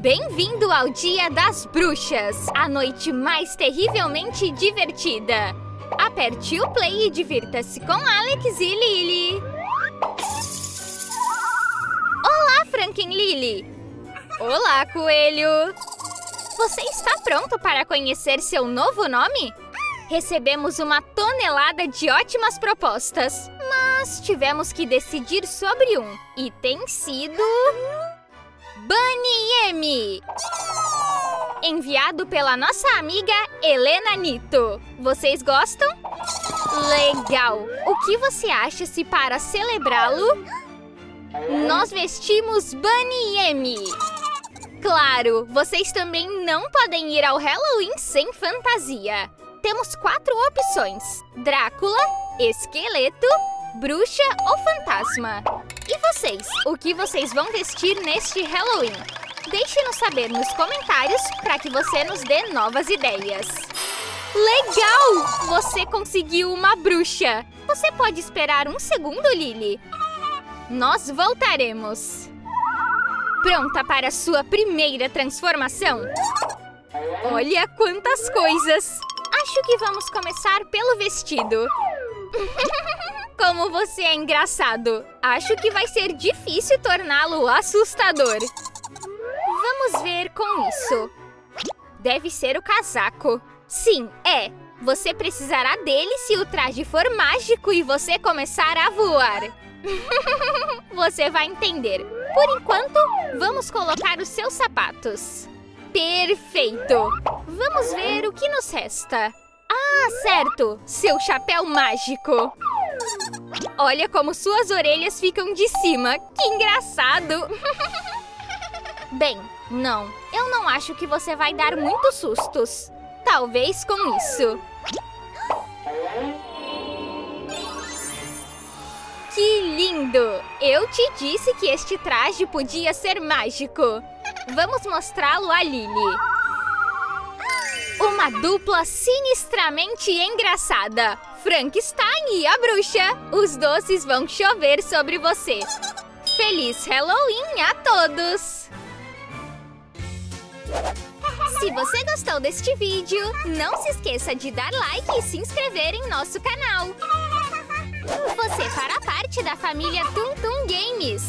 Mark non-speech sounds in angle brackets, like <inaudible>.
Bem-vindo ao Dia das Bruxas, a noite mais terrivelmente divertida. Aperte o play e divirta-se com Alex e Lily. Olá, Franken Lily. Olá, coelho. Você está pronto para conhecer seu novo nome? Recebemos uma tonelada de ótimas propostas, mas tivemos que decidir sobre um. E tem sido. Bunny M! Enviado pela nossa amiga Helena Nito. Vocês gostam? Legal! O que você acha se para celebrá-lo nós vestimos Bunny M? Claro, vocês também não podem ir ao Halloween sem fantasia. Temos quatro opções: Drácula, esqueleto, bruxa ou fantasma. Vocês? O que vocês vão vestir neste Halloween? Deixe-nos saber nos comentários para que você nos dê novas ideias. Legal! Você conseguiu uma bruxa! Você pode esperar um segundo, Lily? Nós voltaremos! Pronta para sua primeira transformação? Olha quantas coisas! Acho que vamos começar pelo vestido. <laughs> Como você é engraçado! Acho que vai ser difícil torná-lo assustador. Vamos ver com isso. Deve ser o casaco. Sim, é. Você precisará dele se o traje for mágico e você começar a voar. <laughs> você vai entender. Por enquanto, vamos colocar os seus sapatos. Perfeito! Vamos ver o que nos resta. Ah, certo! Seu chapéu mágico. Olha como suas orelhas ficam de cima. Que engraçado! <laughs> Bem, não. Eu não acho que você vai dar muitos sustos. Talvez com isso. Que lindo! Eu te disse que este traje podia ser mágico. Vamos mostrá-lo a Lily. Uma dupla sinistramente engraçada. Frankenstein e a bruxa. Os doces vão chover sobre você. Feliz Halloween a todos! Se você gostou deste vídeo, não se esqueça de dar like e se inscrever em nosso canal. Você fará parte da família Tum Tum Games.